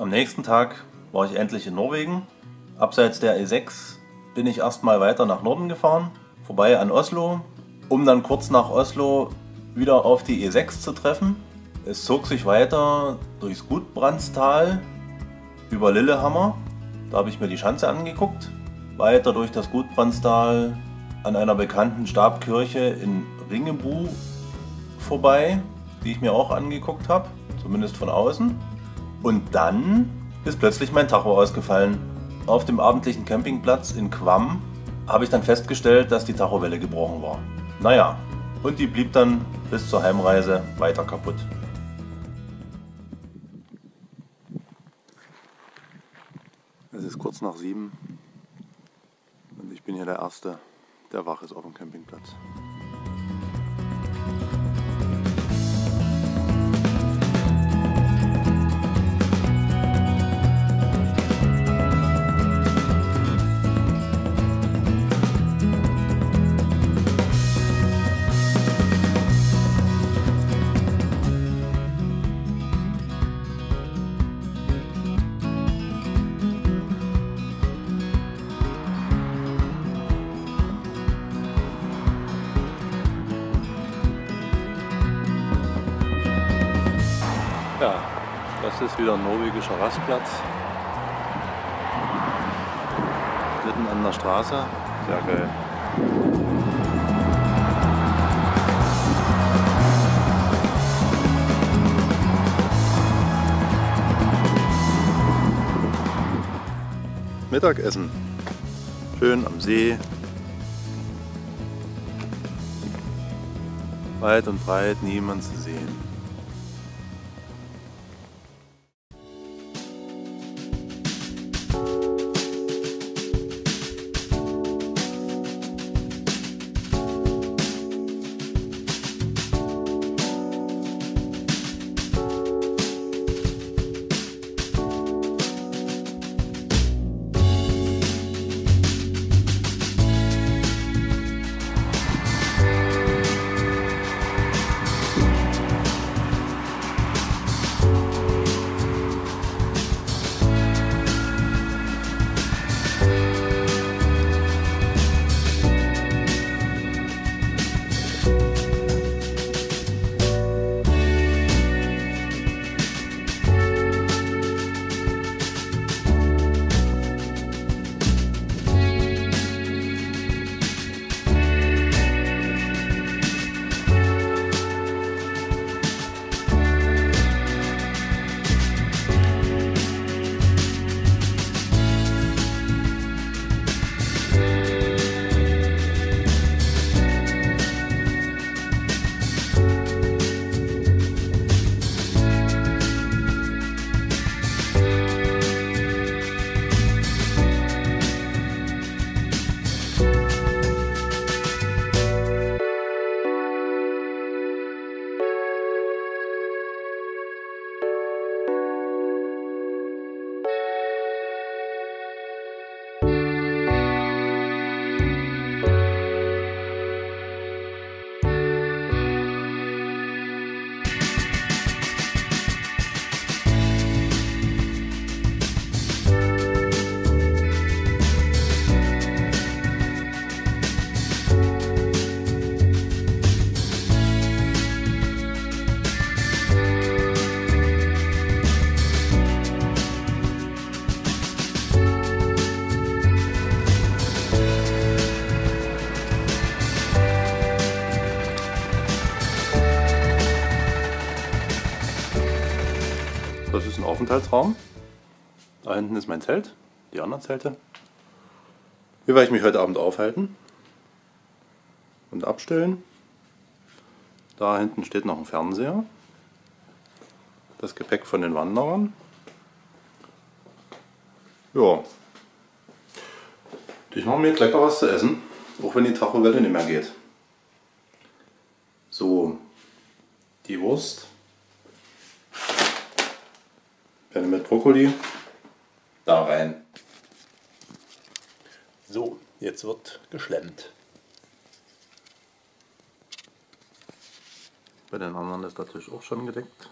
Am nächsten Tag war ich endlich in Norwegen. Abseits der E6 bin ich erstmal weiter nach Norden gefahren, vorbei an Oslo, um dann kurz nach Oslo wieder auf die E6 zu treffen. Es zog sich weiter durchs Gutbrandstal über Lillehammer. Da habe ich mir die Schanze angeguckt. Weiter durch das Gutbrandstal an einer bekannten Stabkirche in Ringebu vorbei, die ich mir auch angeguckt habe, zumindest von außen. Und dann ist plötzlich mein Tacho ausgefallen. Auf dem abendlichen Campingplatz in Quam habe ich dann festgestellt, dass die Tachowelle gebrochen war. Naja, und die blieb dann bis zur Heimreise weiter kaputt. Es ist kurz nach sieben und ich bin hier der Erste, der wach ist auf dem Campingplatz. Das ist wieder ein norwegischer Rastplatz. Mitten an der Straße. Sehr geil. Mittagessen. Schön am See. Weit und breit niemand zu sehen. Das ist ein Aufenthaltsraum. Da hinten ist mein Zelt, die anderen Zelte. Hier werde ich mich heute Abend aufhalten und abstellen. Da hinten steht noch ein Fernseher. Das Gepäck von den Wanderern. Ja. Ich mache mir jetzt lecker was zu essen, auch wenn die Tachowelle nicht mehr geht. So, die Wurst. Brokkoli. Da rein. So, jetzt wird geschlemmt. Bei den anderen ist natürlich auch schon gedeckt.